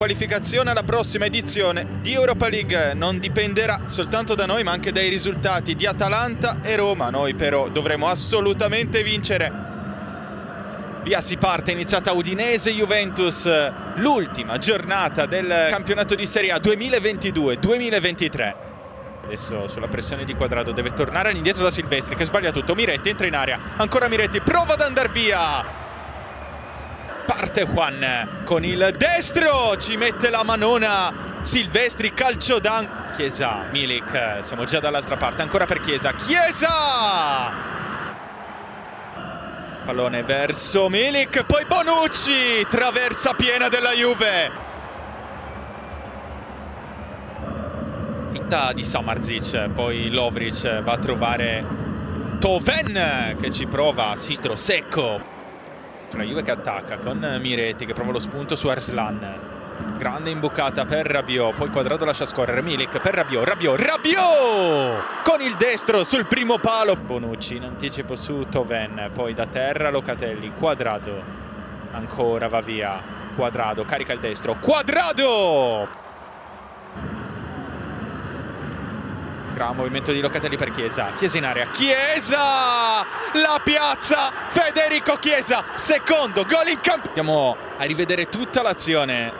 Qualificazione alla prossima edizione di Europa League non dipenderà soltanto da noi ma anche dai risultati di Atalanta e Roma. Noi però dovremo assolutamente vincere. Via si parte, iniziata Udinese-Juventus, l'ultima giornata del campionato di Serie A 2022-2023. Adesso sulla pressione di Quadrado deve tornare all'indietro da Silvestri che sbaglia tutto. Miretti entra in area, ancora Miretti, prova ad andare via parte Juan con il destro ci mette la manona Silvestri calcio dan Chiesa Milik siamo già dall'altra parte ancora per Chiesa Chiesa! Pallone verso Milik poi Bonucci traversa piena della Juve. Finta di Samarzic poi Lovric va a trovare Toven che ci prova Sistro secco la Juve che attacca con Miretti che prova lo spunto su Arslan. Grande imbucata per Rabiot, poi Quadrado lascia scorrere Milik per Rabiot, Rabiot, Rabiot! Con il destro sul primo palo. Bonucci in anticipo su Toven, poi da terra Locatelli, Quadrado. Ancora va via, Quadrado, carica il destro, Quadrado! Gran movimento di Locatelli per Chiesa. Chiesa in area. Chiesa! La piazza! Federico Chiesa! Secondo gol in campo. Andiamo a rivedere tutta l'azione.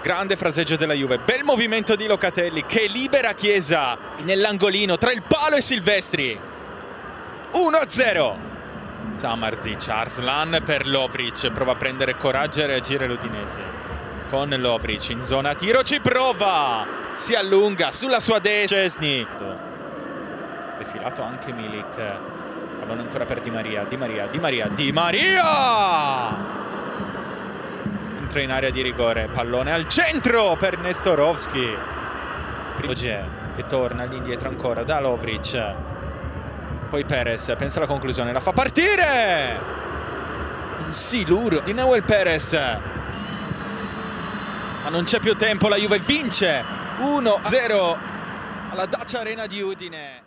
Grande fraseggio della Juve. Bel movimento di Locatelli che libera Chiesa nell'angolino tra il palo e Silvestri. 1-0. Samarzic, Arslan per Lovric. Prova a prendere coraggio e reagire l'Udinese. Con Lovric in zona tiro ci prova si allunga sulla sua destra. Cesni defilato anche Milik. Pallone ancora per Di Maria Di Maria, Di Maria, Di Maria! Entra in area di rigore pallone al centro per Nestorovski. Ogier che torna all'indietro ancora da Lovric poi Perez pensa alla conclusione la fa partire! Un siluro di Newell Perez ma non c'è più tempo, la Juve vince 1-0 alla Dacia Arena di Udine.